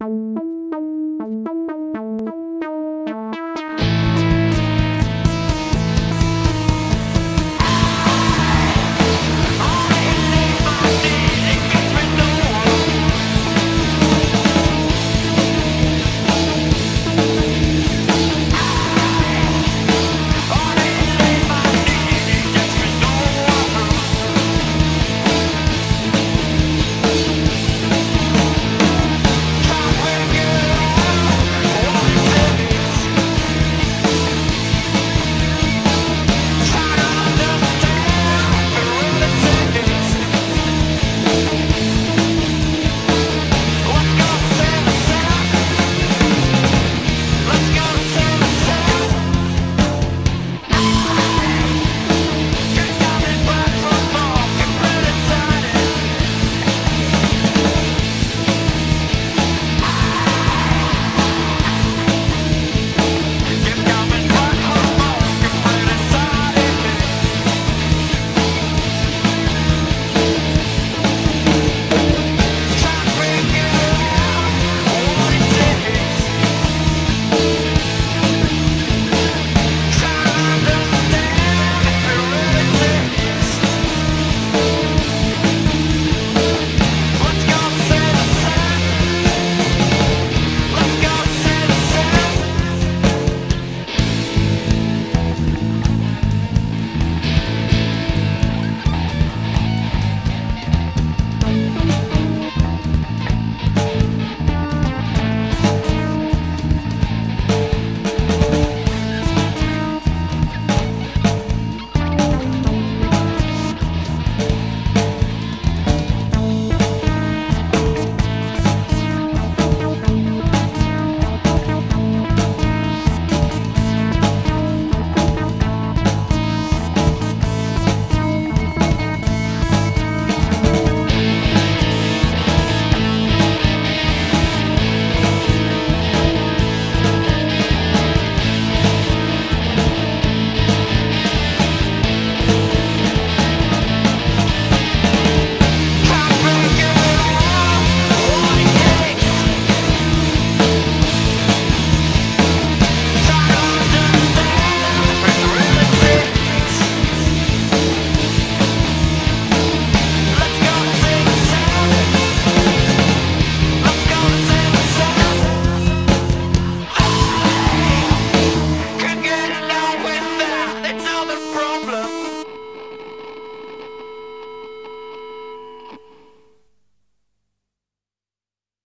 Música